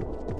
you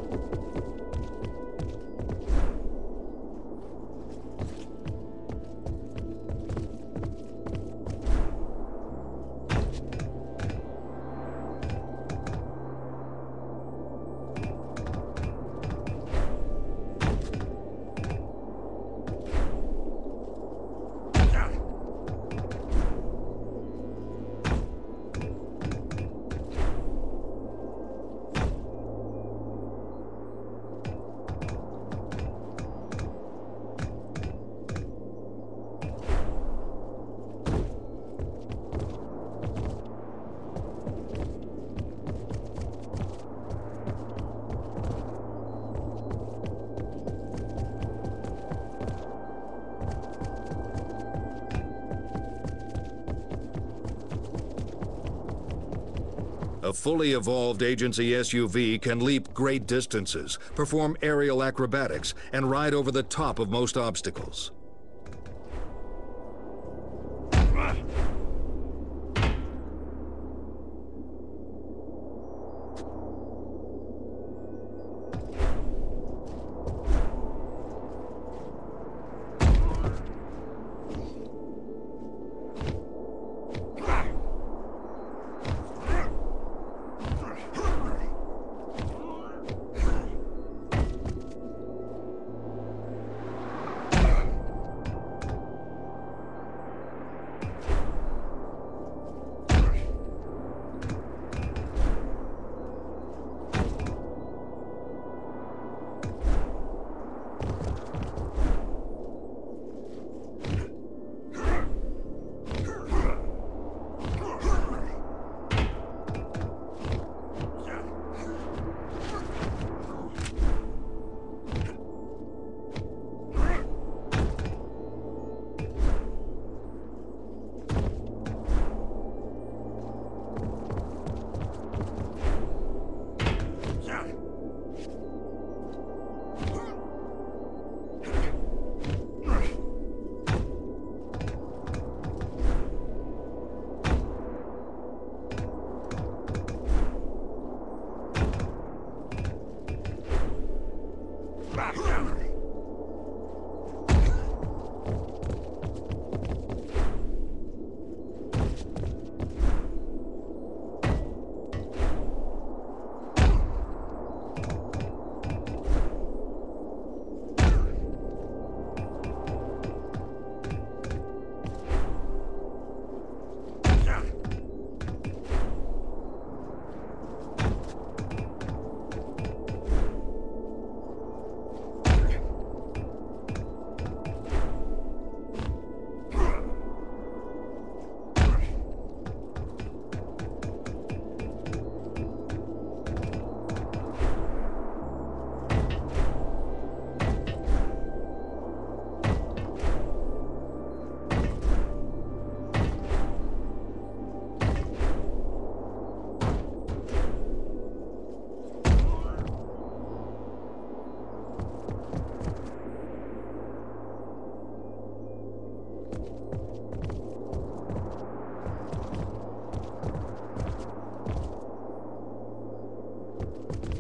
A fully evolved agency SUV can leap great distances, perform aerial acrobatics, and ride over the top of most obstacles. That hurt!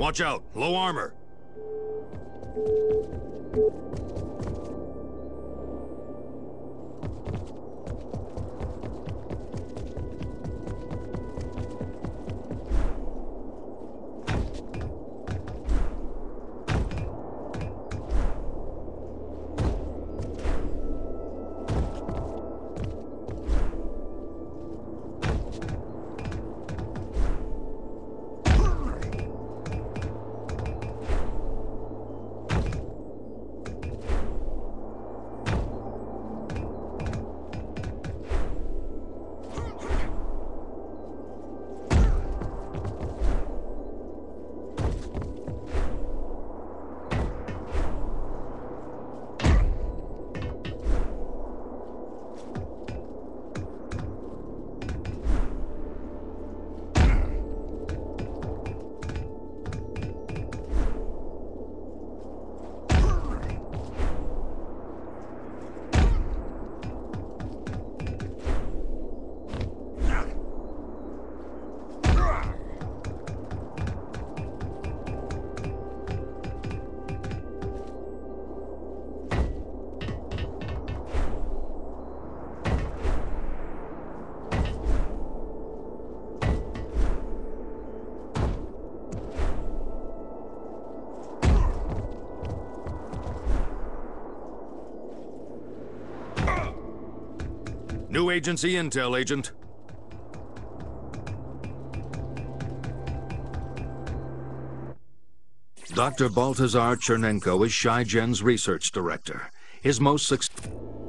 Watch out, low armor. New agency intel, Agent. Dr. Baltazar Chernenko is Shai-Gen's research director. His most successful...